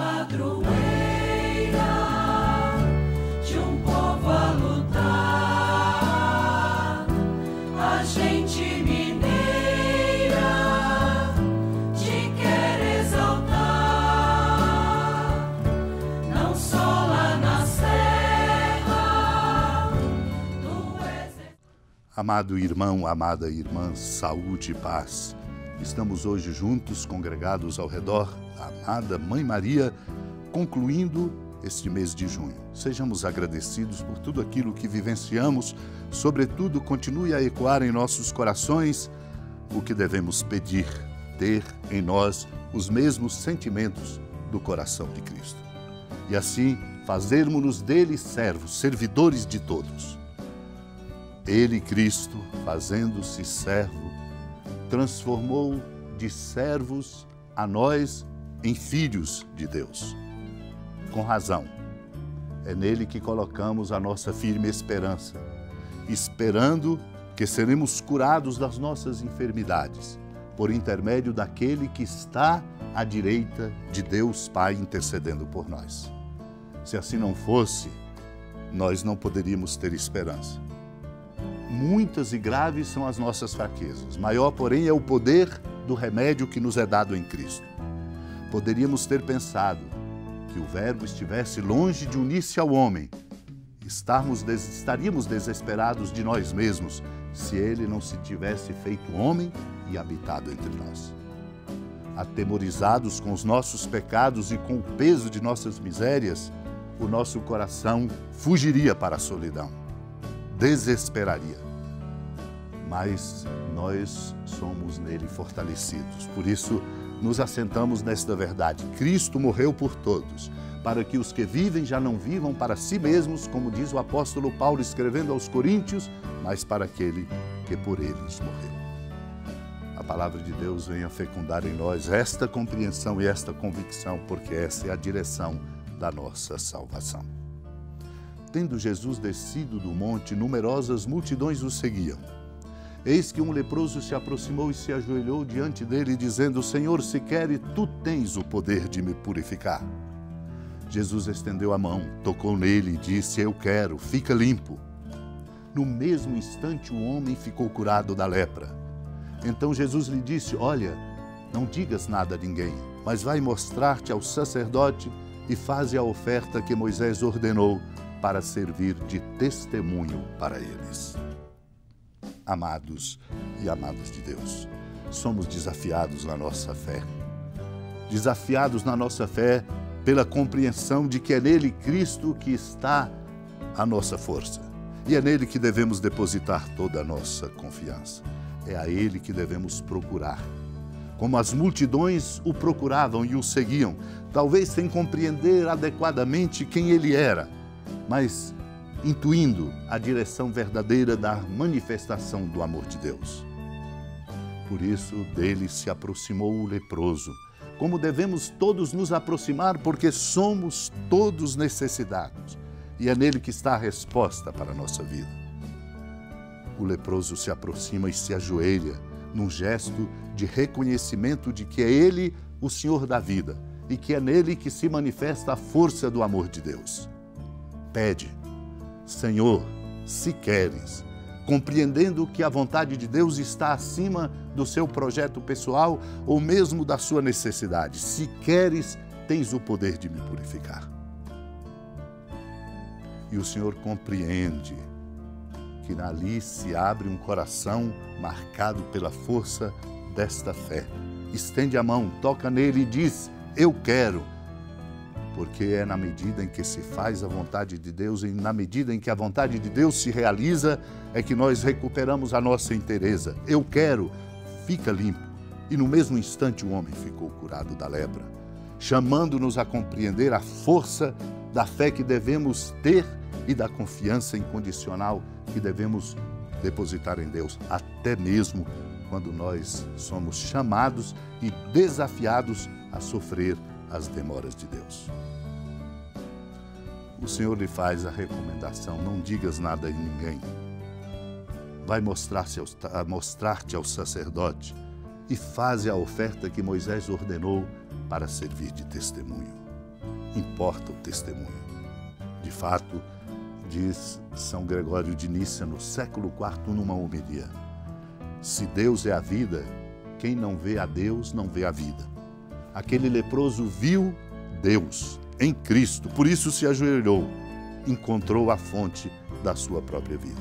padroeira de um povo a lutar, a gente mineira te quer exaltar, não só lá na serra do exército. Amado irmão, amada irmã, saúde e paz. Estamos hoje juntos, congregados ao redor da amada Mãe Maria, concluindo este mês de junho. Sejamos agradecidos por tudo aquilo que vivenciamos, sobretudo continue a ecoar em nossos corações o que devemos pedir, ter em nós os mesmos sentimentos do coração de Cristo. E assim fazermos-nos dele servos, servidores de todos. Ele, Cristo, fazendo-se servo, transformou de servos a nós em filhos de Deus. Com razão. É nele que colocamos a nossa firme esperança, esperando que seremos curados das nossas enfermidades, por intermédio daquele que está à direita de Deus Pai intercedendo por nós. Se assim não fosse, nós não poderíamos ter esperança. Muitas e graves são as nossas fraquezas. Maior, porém, é o poder do remédio que nos é dado em Cristo. Poderíamos ter pensado que o Verbo estivesse longe de unir-se ao homem. Estarmos, estaríamos desesperados de nós mesmos se ele não se tivesse feito homem e habitado entre nós. Atemorizados com os nossos pecados e com o peso de nossas misérias, o nosso coração fugiria para a solidão desesperaria. Mas nós somos nele fortalecidos. Por isso, nos assentamos nesta verdade. Cristo morreu por todos, para que os que vivem já não vivam para si mesmos, como diz o apóstolo Paulo escrevendo aos Coríntios, mas para aquele que por eles morreu. A palavra de Deus venha fecundar em nós esta compreensão e esta convicção, porque essa é a direção da nossa salvação. Tendo Jesus descido do monte, numerosas multidões o seguiam. Eis que um leproso se aproximou e se ajoelhou diante dele, dizendo: Senhor, se queres, tu tens o poder de me purificar. Jesus estendeu a mão, tocou nele e disse: Eu quero, fica limpo. No mesmo instante, o homem ficou curado da lepra. Então Jesus lhe disse: Olha, não digas nada a ninguém, mas vai mostrar-te ao sacerdote e faze a oferta que Moisés ordenou para servir de testemunho para eles. Amados e amadas de Deus, somos desafiados na nossa fé. Desafiados na nossa fé pela compreensão de que é nele Cristo que está a nossa força. E é nele que devemos depositar toda a nossa confiança. É a ele que devemos procurar. Como as multidões o procuravam e o seguiam, talvez sem compreender adequadamente quem ele era mas intuindo a direção verdadeira da manifestação do amor de Deus. Por isso, dele se aproximou o leproso, como devemos todos nos aproximar, porque somos todos necessitados e é nele que está a resposta para a nossa vida. O leproso se aproxima e se ajoelha num gesto de reconhecimento de que é ele o Senhor da vida e que é nele que se manifesta a força do amor de Deus pede: Senhor, se queres, compreendendo que a vontade de Deus está acima do seu projeto pessoal ou mesmo da sua necessidade. Se queres, tens o poder de me purificar. E o Senhor compreende que ali se abre um coração marcado pela força desta fé. Estende a mão, toca nele e diz: Eu quero porque é na medida em que se faz a vontade de Deus e na medida em que a vontade de Deus se realiza é que nós recuperamos a nossa inteireza. Eu quero, fica limpo. E no mesmo instante o homem ficou curado da lepra, chamando-nos a compreender a força da fé que devemos ter e da confiança incondicional que devemos depositar em Deus, até mesmo quando nós somos chamados e desafiados a sofrer as demoras de Deus. O Senhor lhe faz a recomendação: não digas nada a ninguém. Vai mostrar-te ao, mostrar ao sacerdote e faze a oferta que Moisés ordenou para servir de testemunho. importa o testemunho. De fato, diz São Gregório de Nícia no século IV numa homilia: Se Deus é a vida, quem não vê a Deus não vê a vida. Aquele leproso viu Deus em Cristo, por isso se ajoelhou, encontrou a fonte da sua própria vida.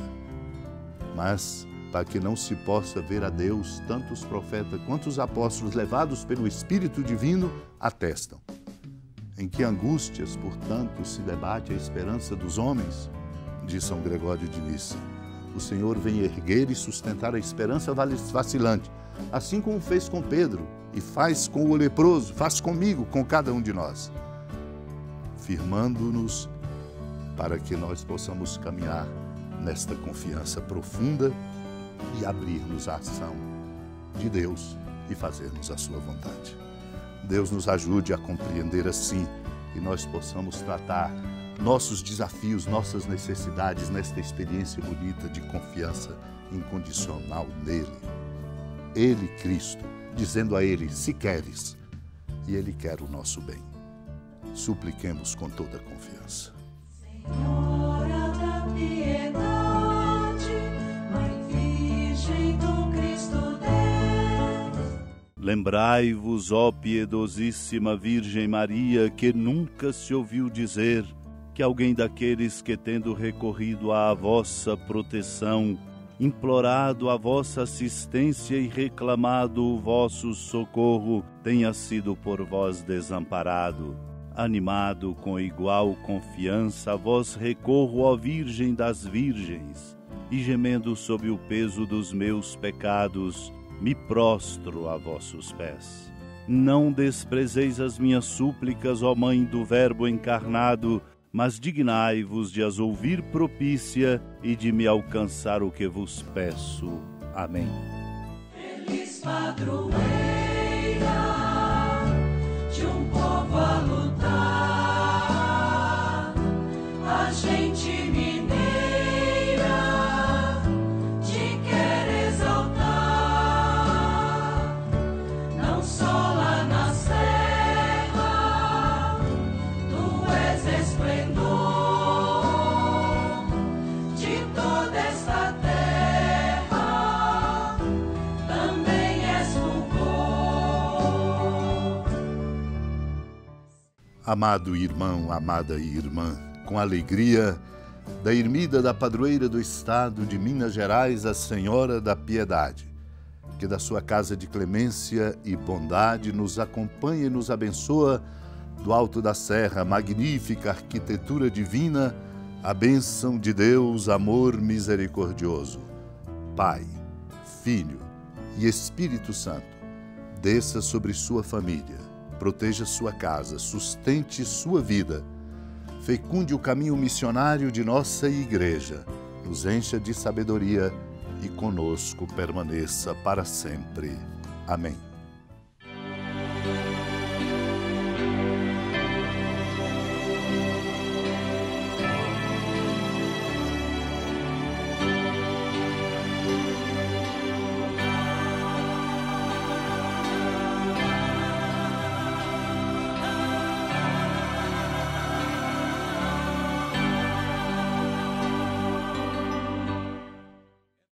Mas para que não se possa ver a Deus, tanto os profetas quanto os apóstolos, levados pelo Espírito Divino, atestam. Em que angústias, portanto, se debate a esperança dos homens? Diz São Gregório de Nissa. O Senhor vem erguer e sustentar a esperança vacilante, assim como fez com Pedro e faz com o leproso, faz comigo, com cada um de nós, firmando-nos para que nós possamos caminhar nesta confiança profunda e abrir-nos à ação de Deus e fazermos a sua vontade. Deus nos ajude a compreender assim e nós possamos tratar nossos desafios, nossas necessidades nesta experiência bonita de confiança incondicional nele. Ele, Cristo, dizendo a Ele: Se queres, e Ele quer o nosso bem. Supliquemos com toda a confiança. Senhora da piedade, Mãe Virgem do Cristo Deus. Lembrai-vos, ó piedosíssima Virgem Maria, que nunca se ouviu dizer que alguém daqueles que, tendo recorrido à vossa proteção, implorado a vossa assistência e reclamado o vosso socorro, tenha sido por vós desamparado. Animado com igual confiança, vós recorro, ó Virgem das Virgens, e gemendo sob o peso dos meus pecados, me prostro a vossos pés. Não desprezeis as minhas súplicas, ó Mãe do Verbo encarnado, mas dignai-vos de as ouvir propícia e de me alcançar o que vos peço. Amém. Feliz padroeira Amado irmão, amada irmã, com alegria da ermida da padroeira do estado de Minas Gerais, a Senhora da Piedade, que da sua casa de clemência e bondade nos acompanha e nos abençoa do alto da serra, magnífica arquitetura divina, a bênção de Deus, amor misericordioso. Pai, Filho e Espírito Santo, desça sobre sua família, proteja sua casa, sustente sua vida, fecunde o caminho missionário de nossa igreja, nos encha de sabedoria e conosco permaneça para sempre. Amém.